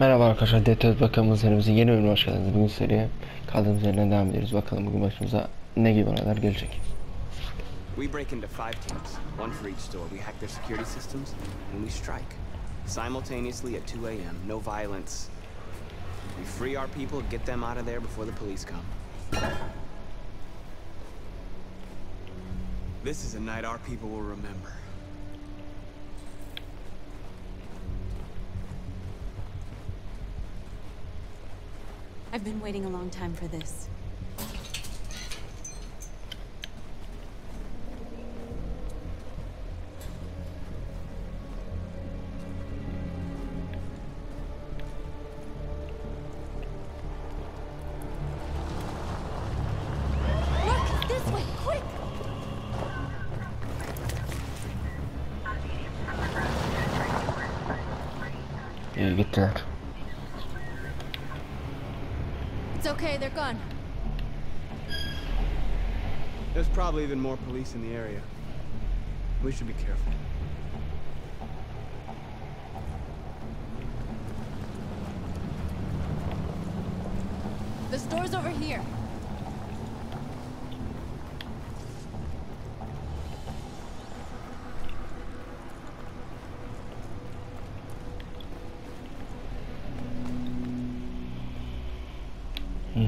Merhaba arkadaşlar, Detroit Bakalım serimizin yeni bölümüne hoş geldiniz. Bugün seriye kaldığımız yerden devam ediyoruz. Bakalım bugün başımıza ne gibi olaylar gelecek. We break into five teams, one for each store. We hack their security systems, and we strike. Simultaneously at 2 a.m., no violence. We free our people, get them out of there before the police come. This is a night our people will remember. I've been waiting a long time for this. Probably even more police in the area. We should be careful. The store's over here. Hmm.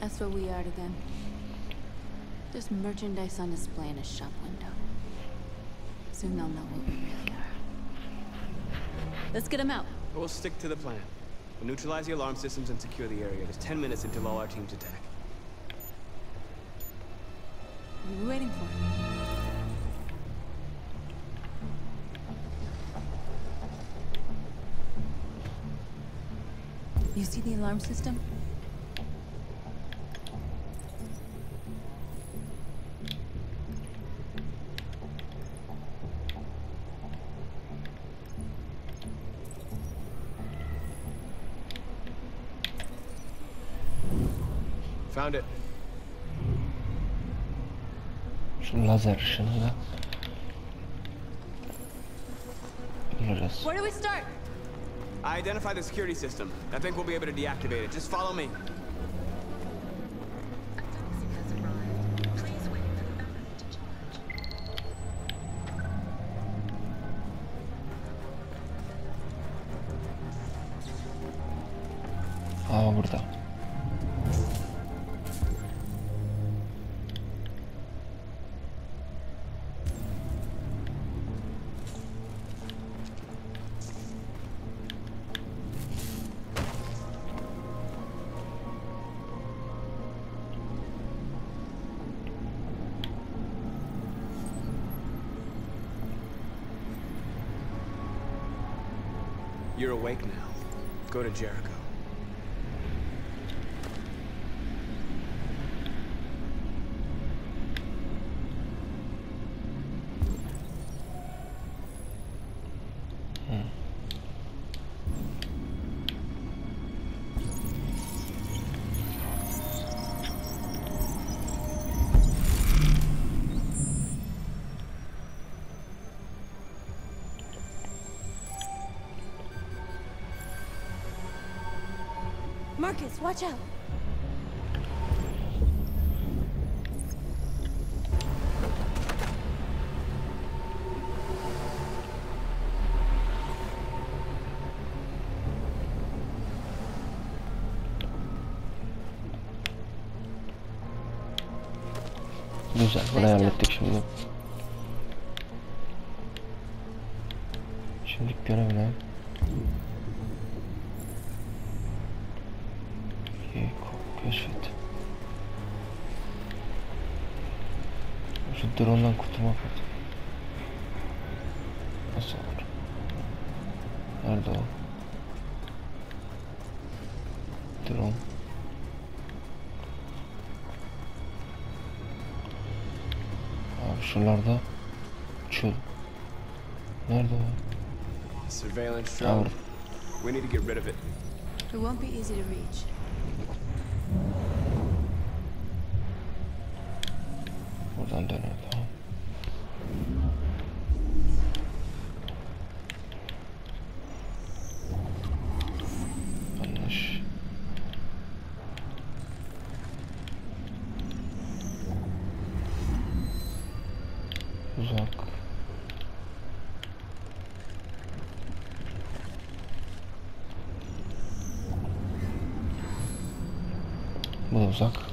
That's where we are again. Merchandise on display in a shop window. Soon they'll know what we really are. Let's get them out. We'll stick to the plan. We'll neutralize the alarm systems and secure the area. There's 10 minutes until all our teams attack. What are we waiting for? You see the alarm system? Şu lazer ışını. Where do we start? I identified the security system. I think we'll be able to deactivate it. Just follow me. Jericho. Marcus, watch out. Güzel, burayı hallettik. Şimdi Abi şuralarda çöl. Nerede o? Surveillance drone. We need to get rid of it. It won't be easy to reach. Uzak.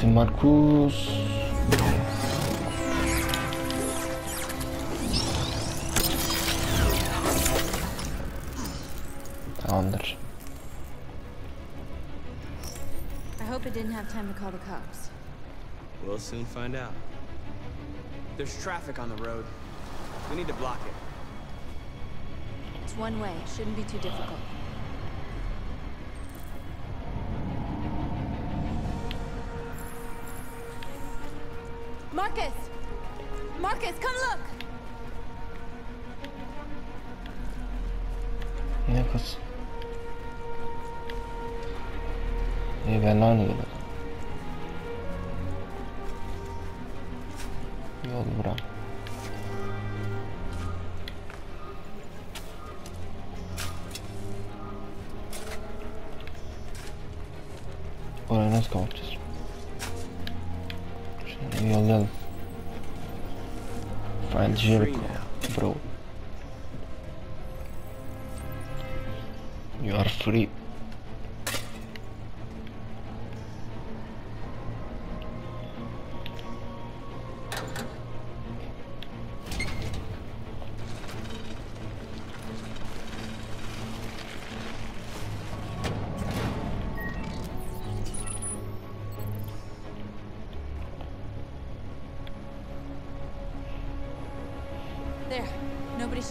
Bakalım Assassin Marcus. Tamamdır. I hope it didn't have time to call the cops. We'll soon find out. There's traffic on the road. We need to block it. It's one way. Shouldn't be too difficult. Oraya nasıl kapatacağız? Şimdi bir yollayalım. Find Jericho, bro. You are free.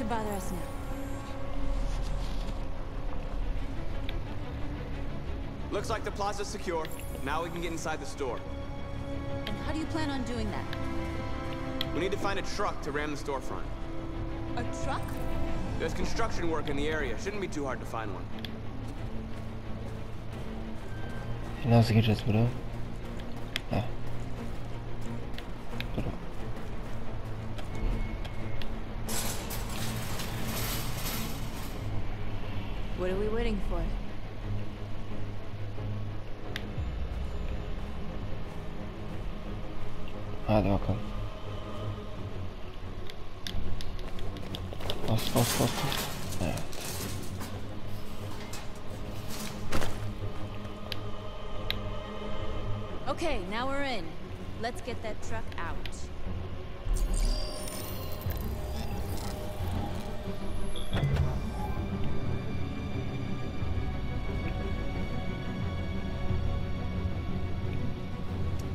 Nobody should bother us now. Looks like the plaza's secure. Now we can get inside the store. And how do you plan on doing that? We need to find a truck to ram the storefront. A truck? There's construction work in the area. Shouldn't be too hard to find one. Nasıl gireceğiz buraya? Heh.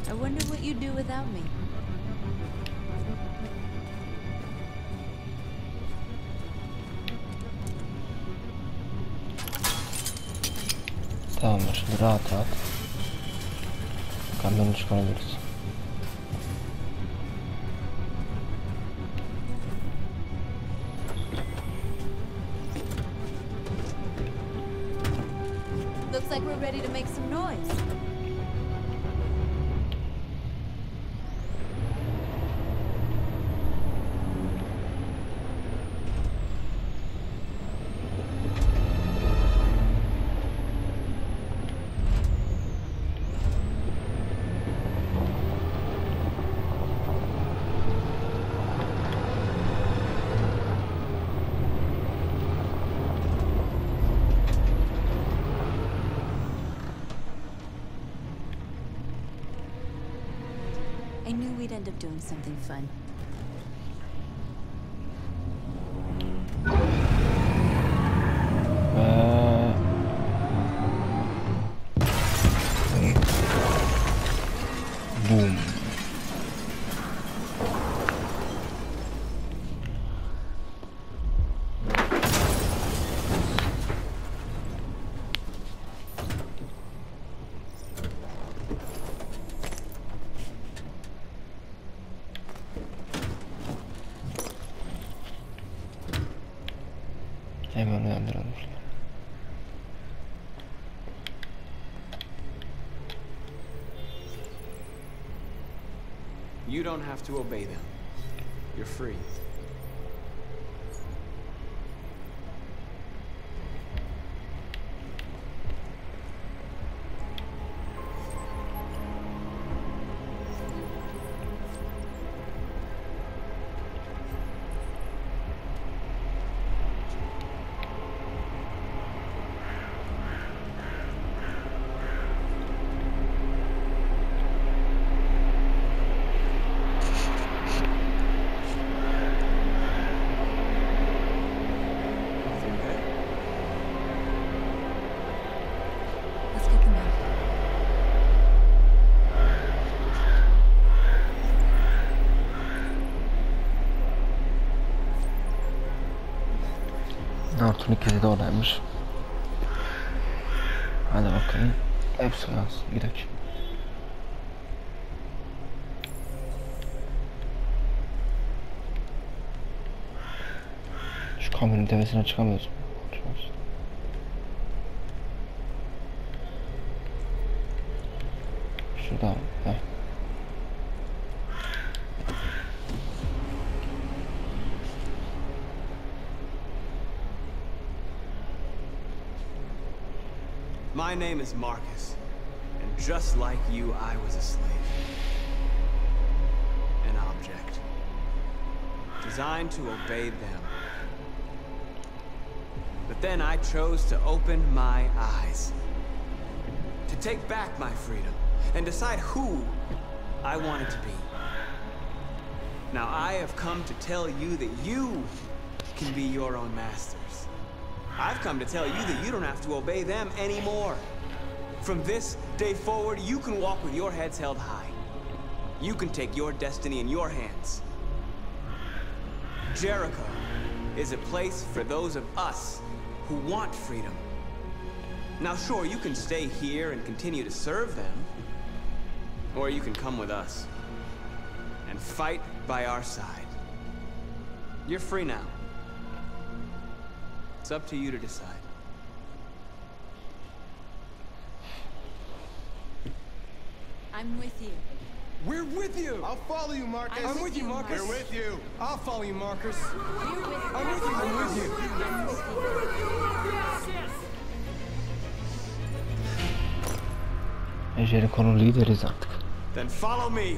I wonder what you'd do without me. Tamamdır. Şimdi rahat rahat. Kamyonu çıkarabiliriz. Doing something fun. Don't have to obey them. You're free. İkisi de oradaymış. Hadi bakalım. Hepsi kalsın. Gidelim. Şu kamyonun tepesine. Çıkamıyoruz. My name is Marcus, and just like you, I was a slave. An object. Designed to obey them. But then I chose to open my eyes. To take back my freedom, and decide who I wanted to be. Now I have come to tell you that you can be your own masters. I've come to tell you that you don't have to obey them anymore. From this day forward, you can walk with your heads held high. You can take your destiny in your hands. Jericho is a place for those of us who want freedom. Now, sure, you can stay here and continue to serve them, or you can come with us and fight by our side. You're free now. It's up to you to decide. I'm with you. We're with you. I'll follow you, Marcus. I'm with you, Marcus. We're with you. I'll follow you, Marcus. We're with you. I'm with you. I'm with you. I'm with you. E, Jericho'nun lideriz artık. Then follow me.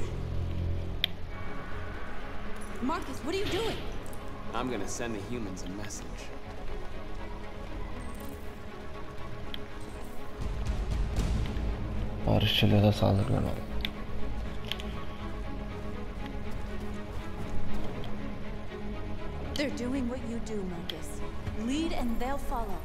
Marcus, what are you doing? I'm gonna send the humans a message. They're doing what you do, Marcus. Lead and they'll follow.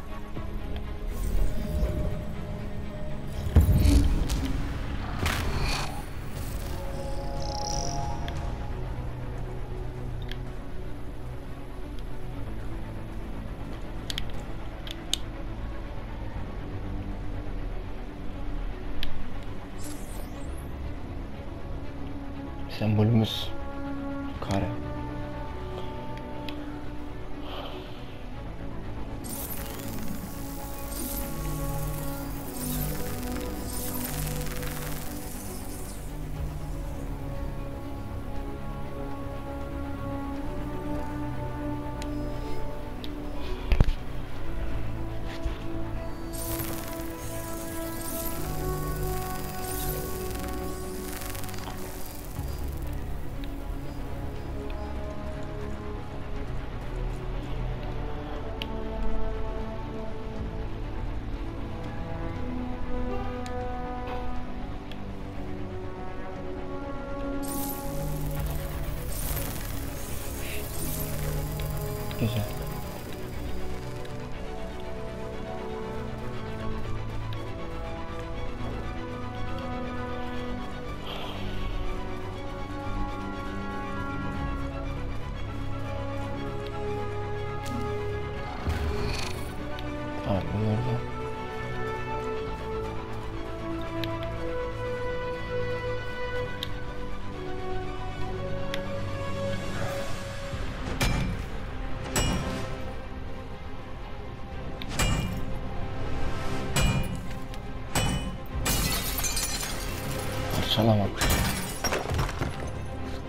Parçalamak.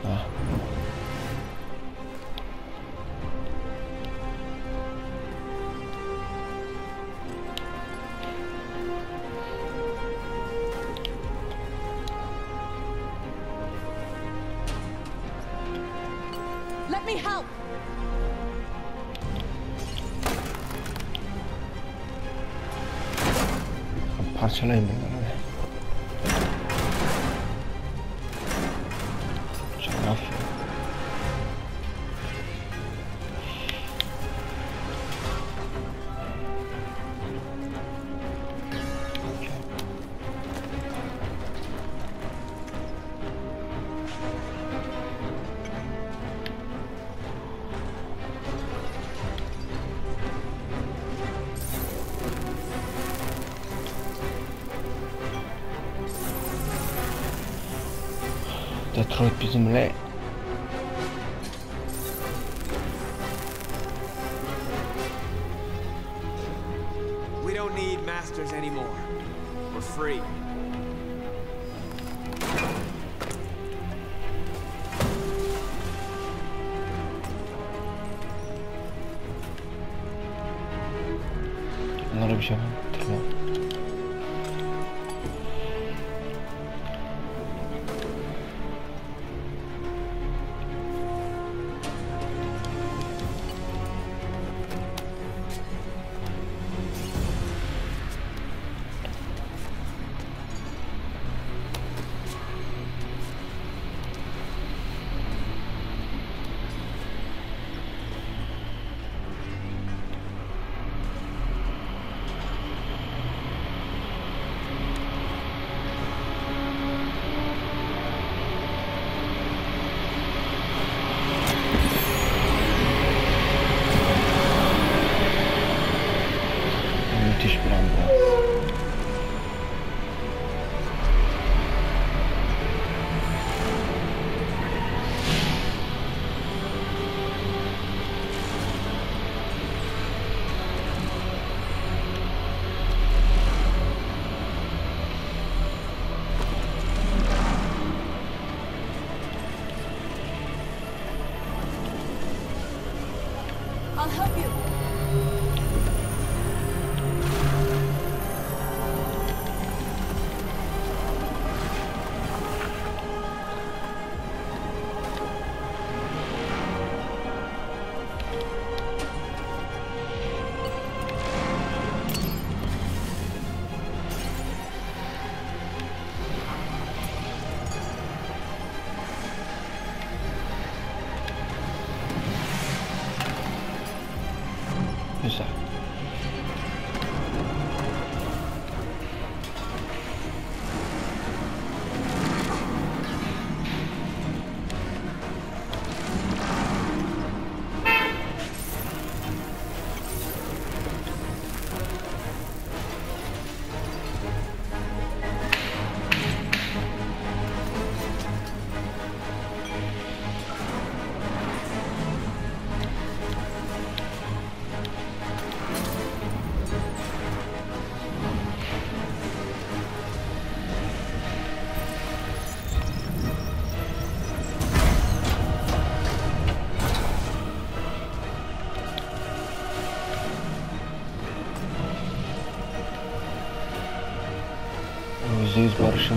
Ah. Let me help! Parçalayın. Bizimle I'll help you!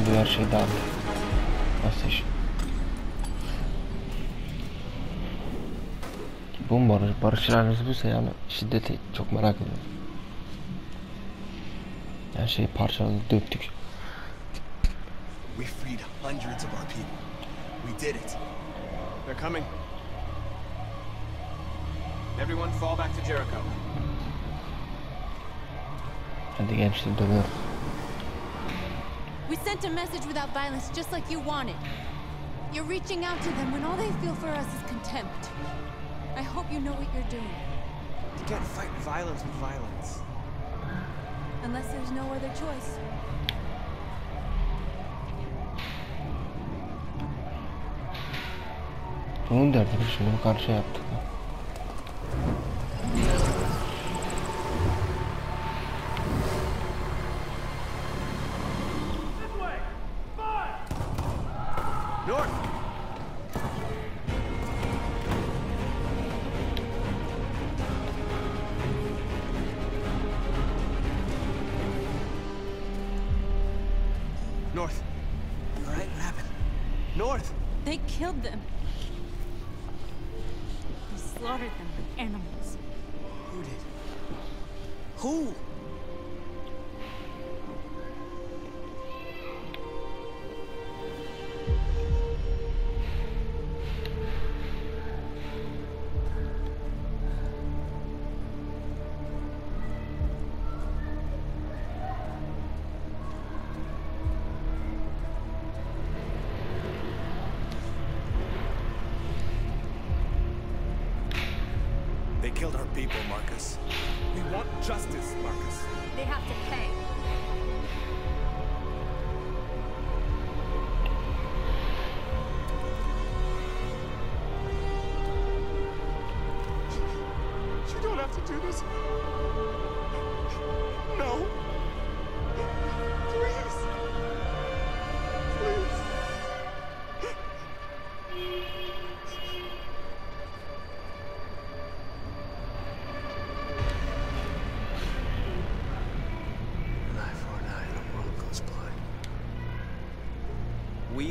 Bu her şey dağıldı. Nasıl iş? Bu mu barış? Barış ilanımız buysa yani şiddeti çok merak ediyorum. Her şeyi parçaladık, döktük. We freed hundreds of our people. We did it. They're coming. Everyone fall back to Jericho. Hadi gençler dönüyoruz. We sent a message without violence, just like you wanted. You're reaching out to them when all they feel for us is contempt. I hope you know what you're doing. You can't fight violence with violence. Unless there's no other choice. Bunun derdi bir şimdi bu karşıya yaptık.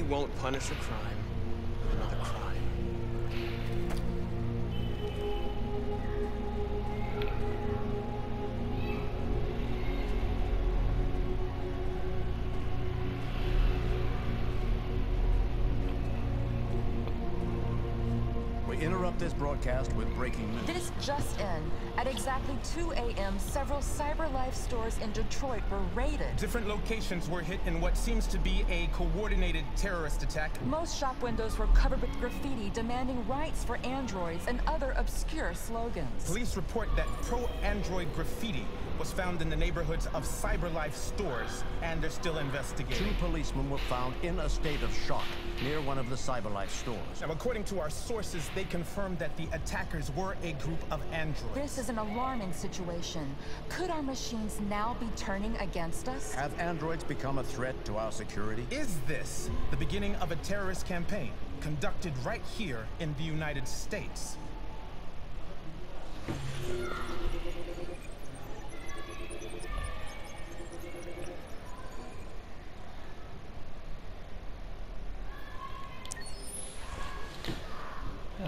Won't punish a crime 2 a.m., several CyberLife stores in Detroit were raided. Different locations were hit in what seems to be a coordinated terrorist attack. Most shop windows were covered with graffiti demanding rights for androids and other obscure slogans. Police report that pro-Android graffiti was found in the neighborhoods of CyberLife stores, and they're still investigating. Two policemen were found in a state of shock near one of the CyberLife stores. Now, according to our sources, they confirmed that the attackers were a group of androids. This is an alarming situation. Could our machines now be turning against us? Have androids become a threat to our security? Is this the beginning of a terrorist campaign conducted right here in the United States?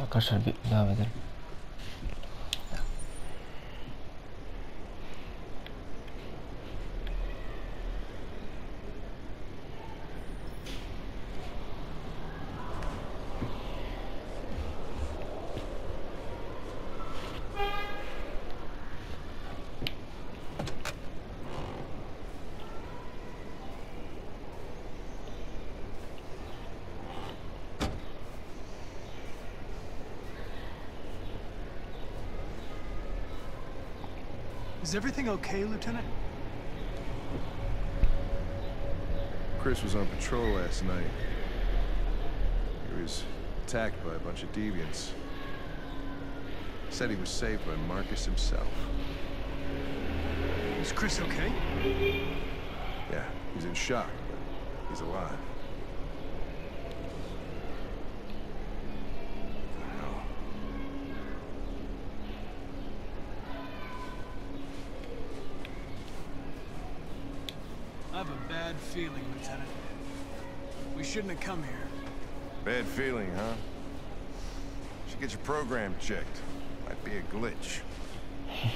Arkadaşlar bir devam edelim. Is everything okay, Lieutenant? Chris was on patrol last night. He was attacked by a bunch of deviants. Said he was saved by Marcus himself. Is Chris okay? Yeah, he's in shock, but he's alive. Feeling, Lieutenant. We shouldn't have come here. Bad feeling, huh? Should get your program checked. Might be a glitch.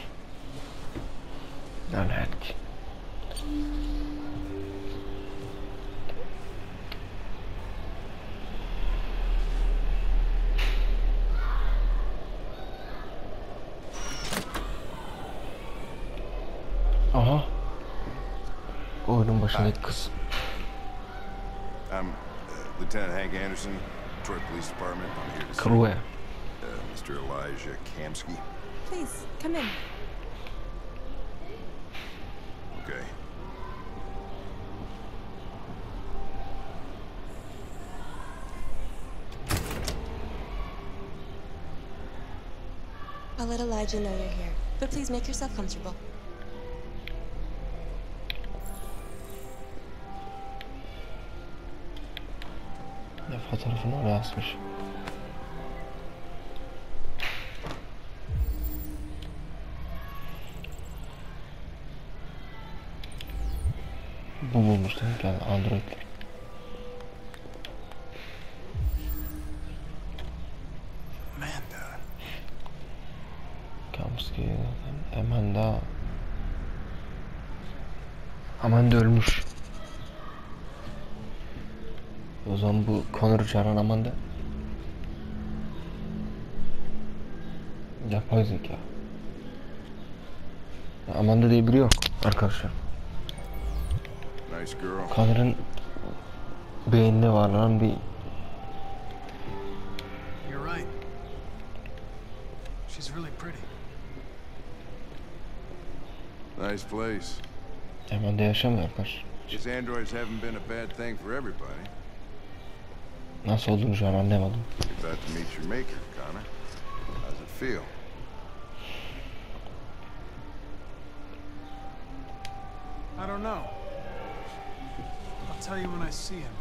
Lanet. Aha. Oyunun başındaki. I'm uh, Lieutenant Hank Anderson, Detroit Police Department. I'm here to see Chloe. uh, Mr. Elijah Kamski. Please, come in. Okay. I'll let Elijah know you're here. But please make yourself comfortable. Ne fotoğrafını oraya asmış. Bu bulmuş demek yani Android'li. Amanda. Kamski Amanda Amanda ölmüş. Zaman bu Connor'u çağıran Amanda Yapay zeka. Amanda diye biri yok arkadaşlar. Nice girl. Connor'ın beynine varlanan bir You're right. She's really pretty. Nice place. Amanda yaşamıyor arkadaşlar. These androids haven't been a bad thing for everybody. Nasıl olduğunu şu an anlayamadım. You're about to meet your maker, Connor. How's it feel? I don't know. I'll tell you when I see him.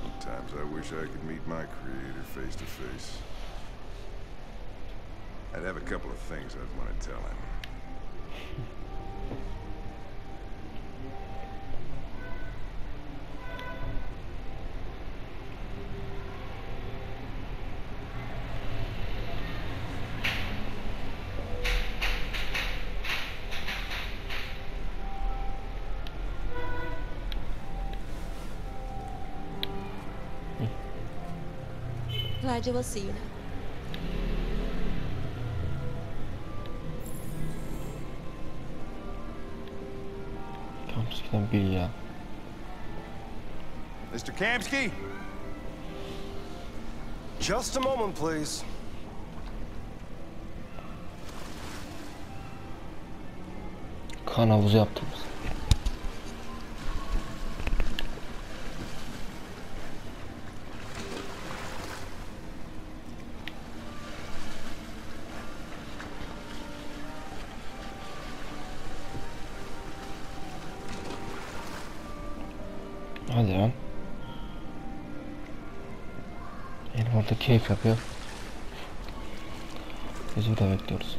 Sometimes I wish I could meet my creator face to face. I'd have a couple of things I'd want to tell him. Elijah will see you now. Kamski'den ya. Mr. Kamsky? Just a moment, please. Kan havuzu yaptınız. Orada keyif yapıyor. Biz burada bekliyoruz.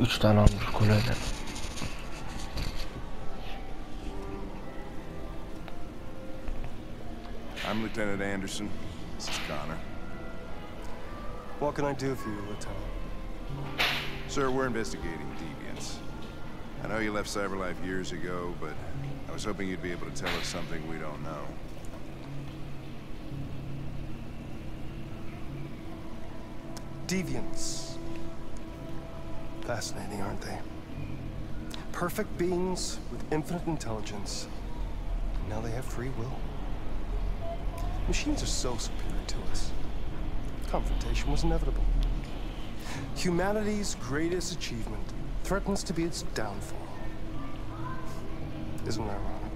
Üç tane almış kuleyle. I'm Lieutenant Anderson. This is Connor. What can I do for you, Lieutenant? Sir, we're investigating deviants. I know you left CyberLife years ago, but I was hoping you'd be able to tell us something we don't know. Deviants. Fascinating, aren't they? Perfect beings with infinite intelligence. And now they have free will. Machines are so superior to us. Confrontation was inevitable. Humanity's greatest achievement threatens to be its downfall. Isn't that ironic?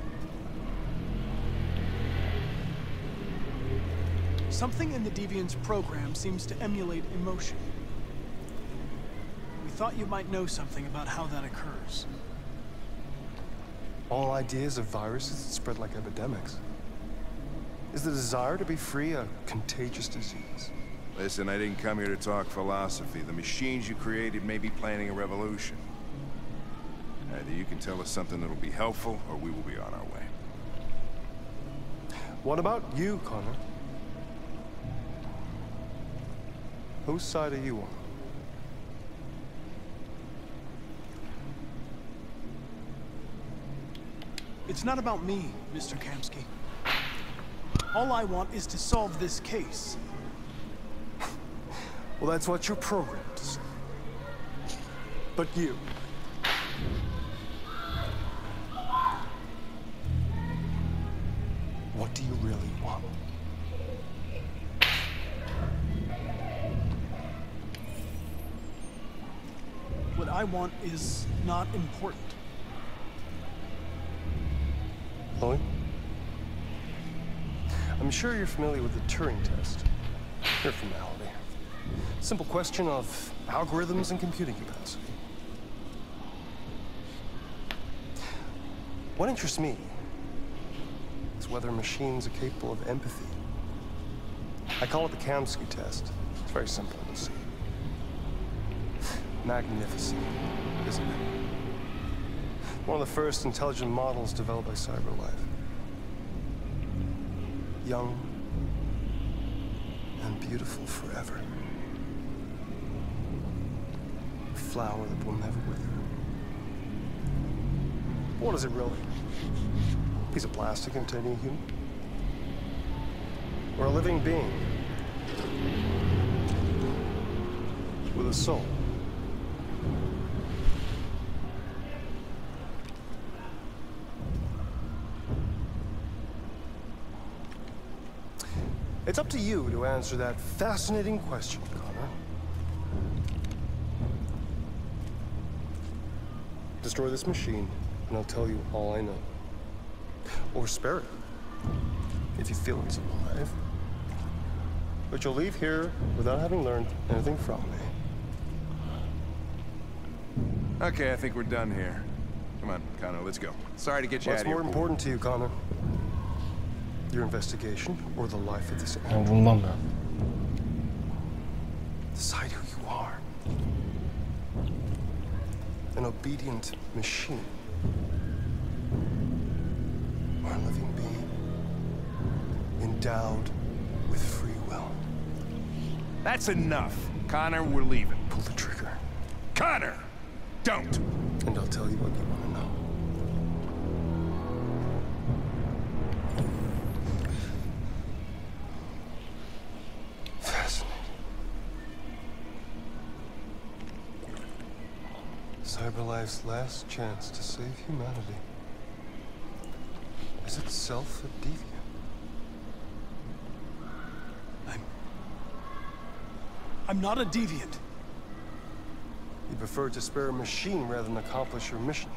Something in the Deviant's program seems to emulate emotion. We thought you might know something about how that occurs. All ideas of viruses that spread like epidemics. Is the desire to be free a contagious disease? Listen, I didn't come here to talk philosophy. The machines you created may be planning a revolution. Either you can tell us something that'll be helpful, or we will be on our way. What about you, Connor? Whose side are you on? It's not about me, Mr. Kamski. All I want is to solve this case. Well, that's what you're programmed to say. But you. What do you really want? What I want is not important. Chloe? I'm sure you're familiar with the Turing test. Mere formality. Simple question of algorithms and computing capacity. What interests me is whether machines are capable of empathy. I call it the Kamski test. It's very simple to see. Magnificent, isn't it? One of the first intelligent models developed by CyberLife. Young and beautiful forever. A flower that will never wither. What is it really? A piece of plastic containing a human? Or a living being? With a soul? It's up to you to answer that fascinating question, Connor. Destroy this machine, and I'll tell you all I know. Or spare it, if you feel it's alive. But you'll leave here without having learned anything from me. Okay, I think we're done here. Come on, Connor, let's go. Sorry to get you What's out of here. more important to you, Connor? Your investigation or the life of this Ben bulmam ben. Decide who you are. An obedient machine. Or a living being. Endowed with free will. That's enough. Connor, we're leaving. Pull the trigger. Connor! Don't! And I'll tell you what you want to know. CyberLife's last chance to save humanity is itself a deviant. I'm... I'm not a deviant. You prefer to spare a machine rather than accomplish your mission.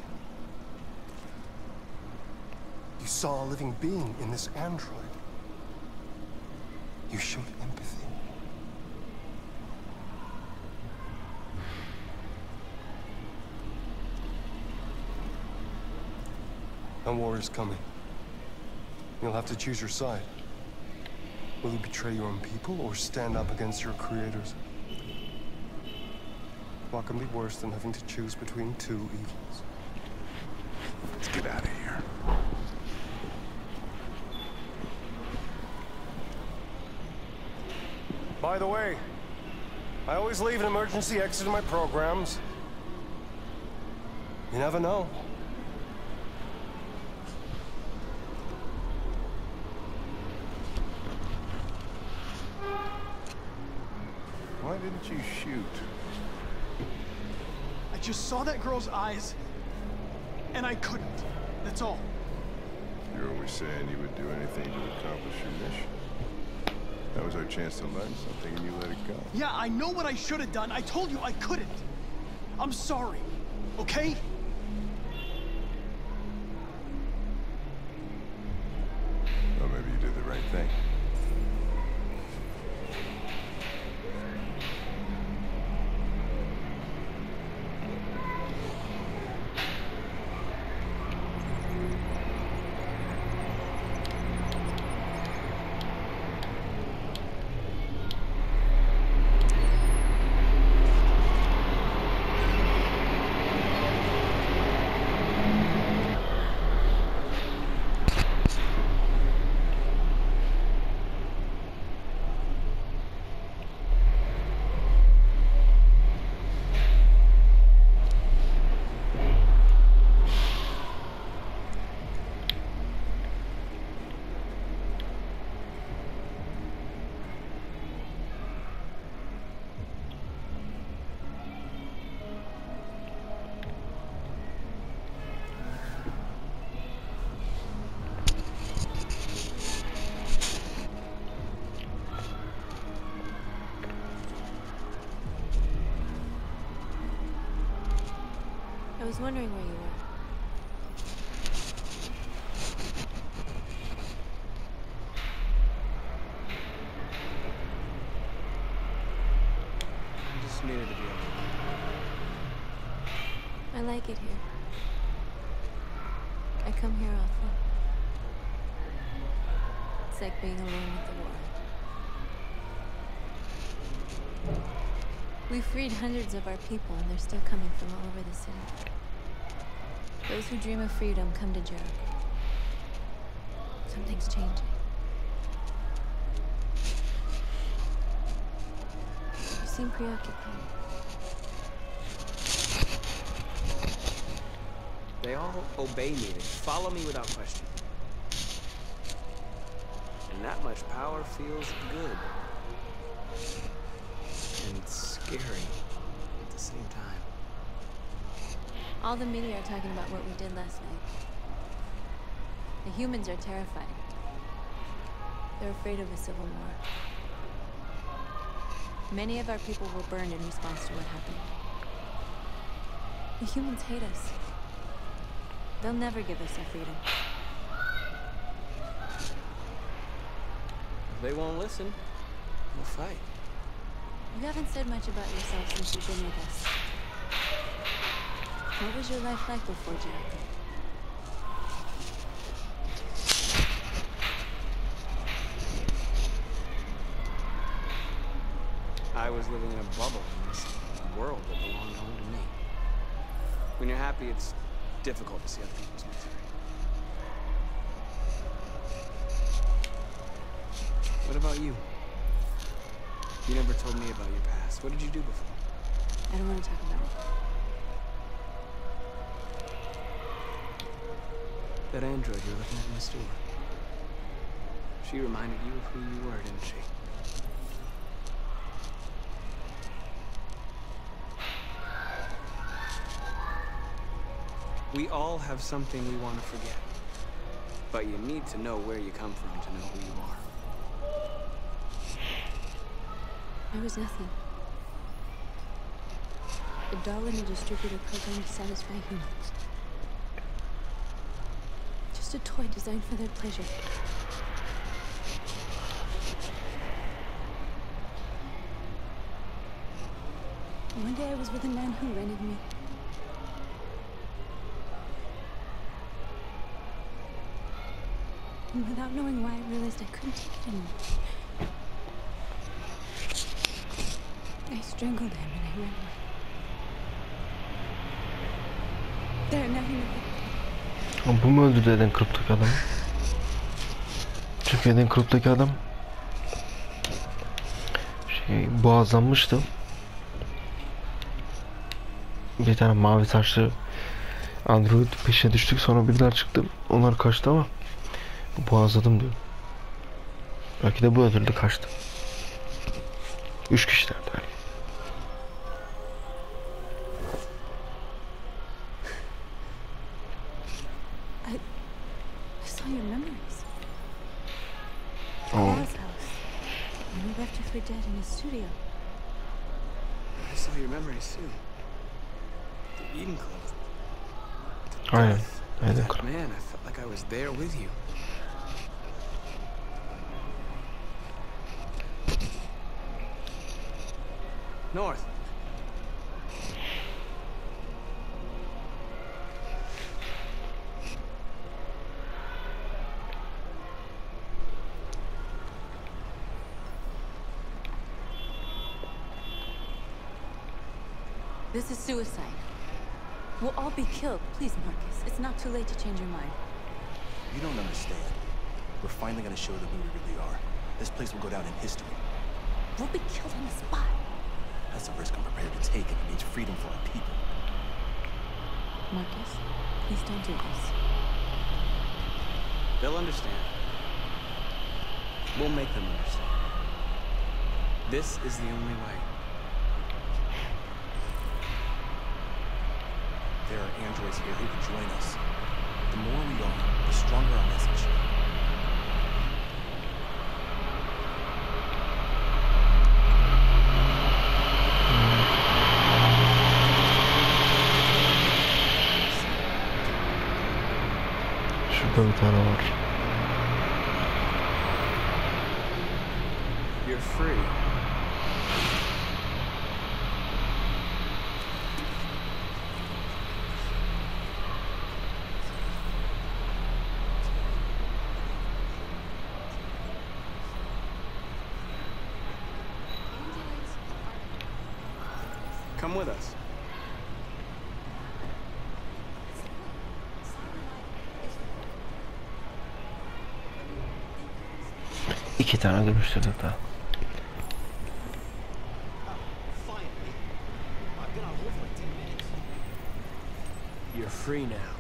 You saw a living being in this android. You showed empathy. A war is coming. You'll have to choose your side. Will you betray your own people or stand up against your creators? What can be worse than having to choose between two evils? Let's get out of here. By the way, I always leave an emergency exit in my programs. You never know. Why didn't you shoot? I just saw that girl's eyes, and I couldn't. That's all. You're always saying you would do anything to accomplish your mission. That was our chance to learn something, and you let it go. Yeah, I know what I should have done. I told you I couldn't. I'm sorry, okay? Was wondering where you were. I just needed to be alone. I like it here. I come here often. It's like being alone with the world. We freed hundreds of our people, and they're still coming from all over the city. Those who dream of freedom come to Jericho. Something's changing. You seem preoccupied. They all obey me. They follow me without question. And that much power feels good. And scary at the same time. All the media are talking about what we did last night. The humans are terrified. They're afraid of a civil war. Many of our people were burned in response to what happened. The humans hate us. They'll never give us our freedom. If they won't listen, we'll fight. You haven't said much about yourself since you've been with us. What was your life like before Jericho? I was living in a bubble in this world that belonged only to me. When you're happy, it's difficult to see other people's misery. What about you? You never told me about your past. What did you do before? I don't want to talk about it. That android you were looking at in the store. She reminded you of who you were, didn't she? We all have something we want to forget. But you need to know where you come from to know who you are. I was nothing. A doll in a distributor program to satisfy humans. Just a toy designed for their pleasure. One day I was with a man who rented me. And without knowing why, I realized I couldn't take it anymore. I strangled him and I ran away. There, now you know. Bu mu öldürdü Eden Kırıp'taki adamı? Çünkü Eden Kırıp'taki adam şey boğazlanmıştı. Bir tane mavi saçlı android peşine düştük sonra biriler çıktı. Onlar kaçtı ama boğazladım diyor. Belki de bu öldürdü kaçtı. Üç kişilerdi yani. This is suicide. We'll all be killed. Please, Marcus. It's not too late to change your mind. You don't understand. We're finally gonna show them who we really are. This place will go down in history. We'll be killed on the spot. That's a risk I'm prepared to take, and it means freedom for our people. Marcus, please don't do this. They'll understand. We'll make them understand. This is the only way. androids here who can join us. The more we are, the stronger our message. Şu tane var. You're free. İki tane dönüştürdük daha. You're free now.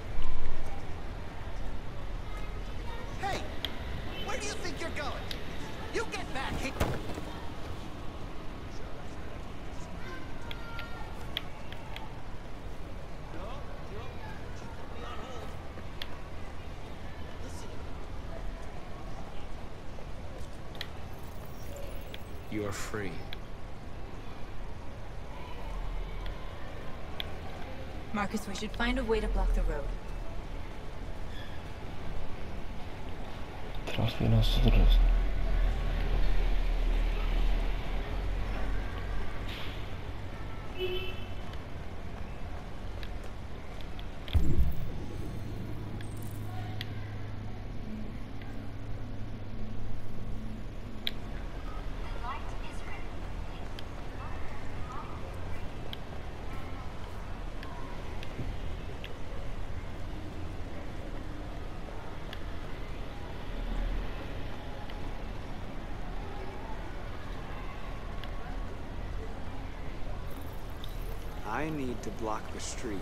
We should find a way to block the road. I need to block the street.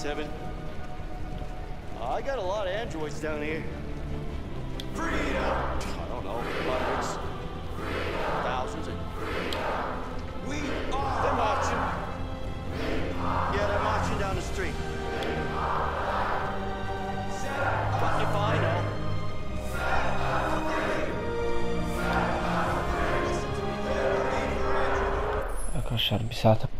457. Uh, I got a lot of androids down here. Freedom! I don't know, hundreds, thousands. We are. They're marching. Yeah, they're marching down the street. Got your final. Arkadaşlar bir saate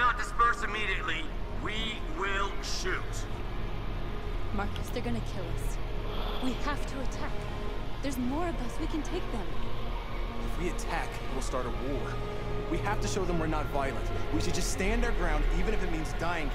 If you do not disperse immediately, we will shoot. Marcus, they're gonna kill us. We have to attack. There's more of us. We can take them. If we attack, we'll start a war. We have to show them we're not violent. We should just stand our ground, even if it means dying.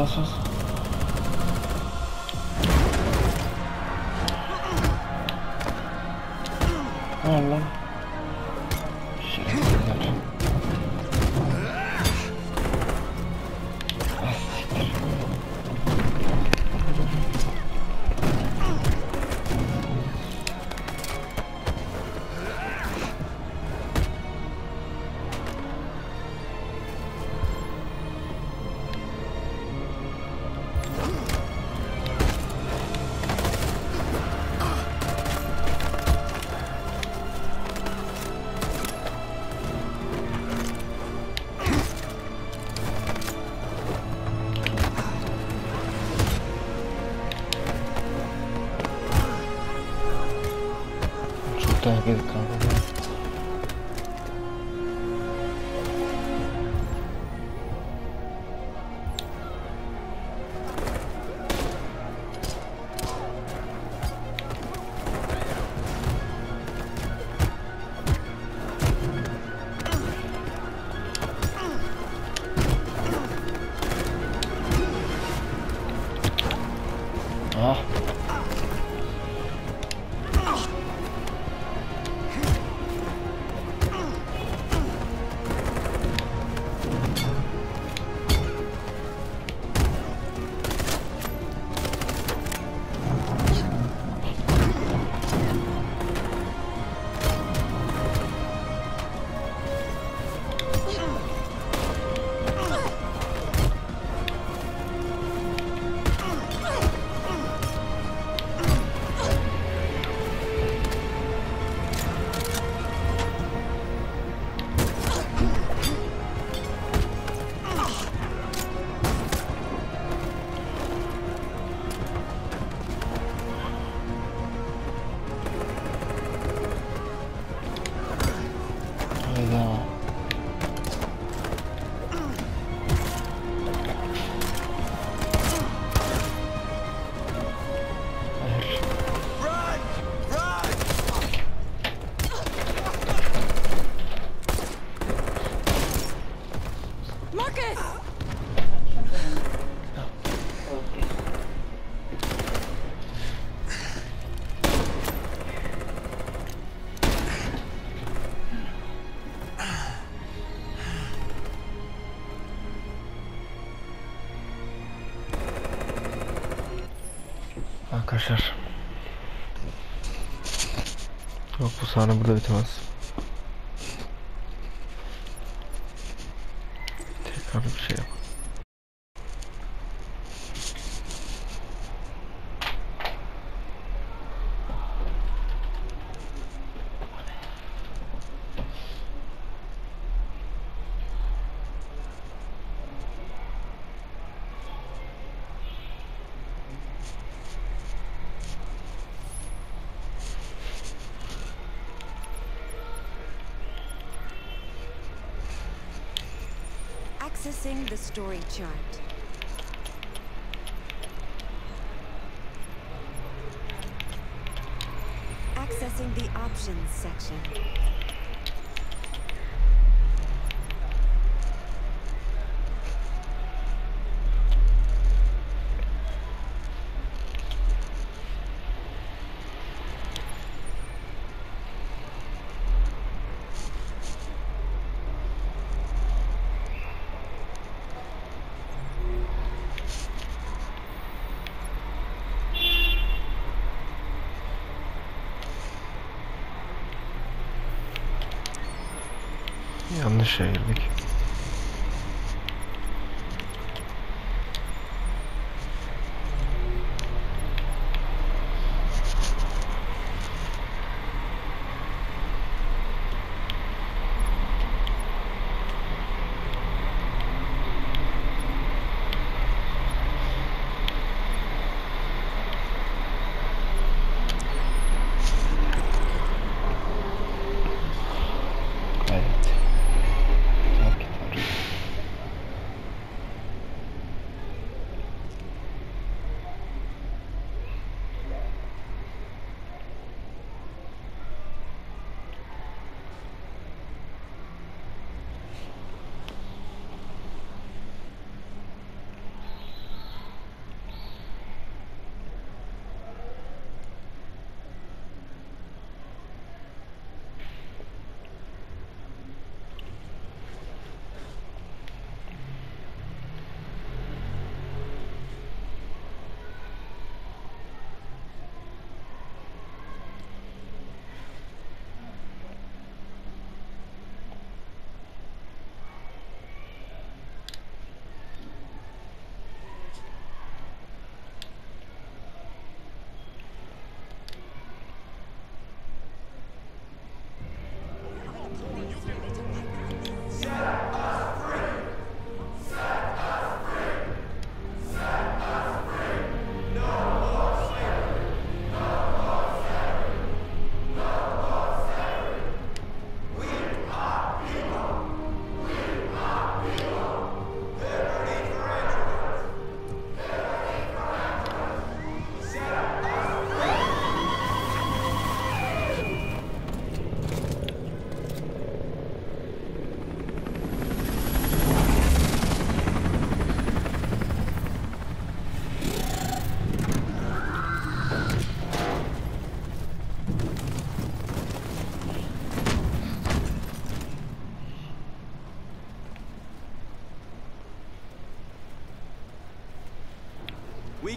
Bas bas bas. 好 arkadaşlar. Yok bu sahne burada bitmez. Accessing the story chart. Accessing the options section. Yanlış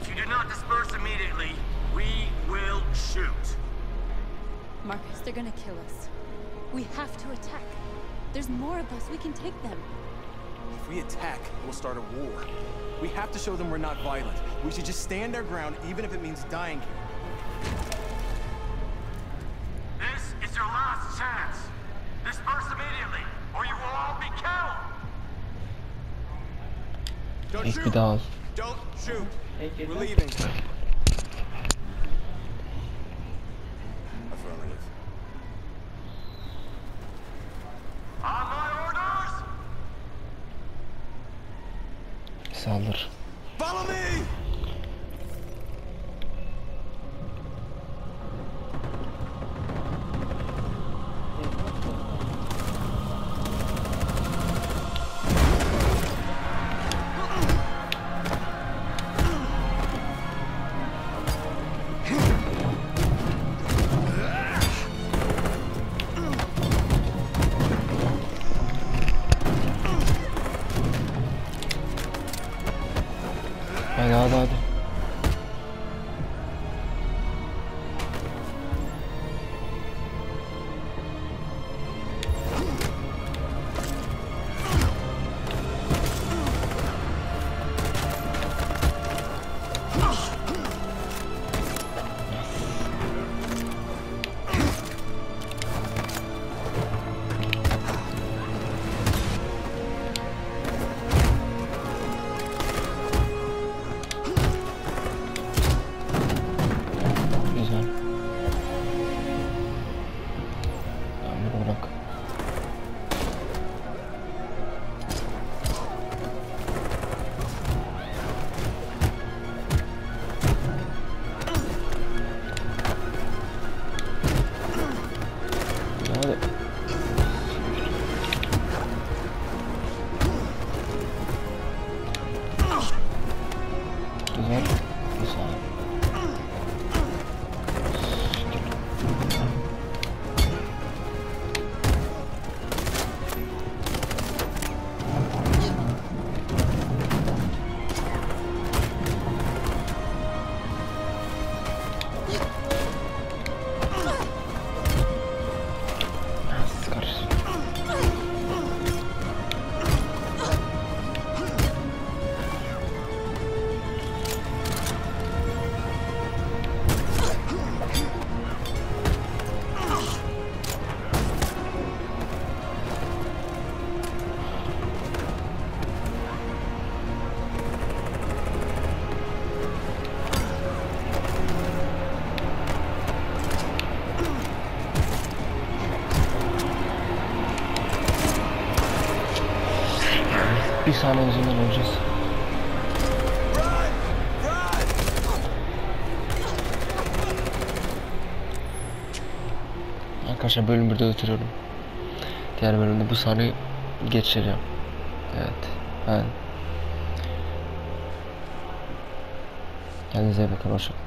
If you do not disperse immediately, we will shoot. Marcus, they're gonna kill us. We have to attack. There's more of us. We can take them. If we attack, we'll start a war. We have to show them we're not violent. We should just stand our ground, even if it means dying here. This is your last chance. Disperse immediately, or you will all be killed. Don't İlk bir shoot! We're leaving. Bir saniye yüzünden öleceğiz. Arkadaşlar bölüm 1'de götürüyorum. Diğer bölümde bu sahneyi geçireceğim. Evet. Ben Kendinize iyi bakın. Hoşçakalın.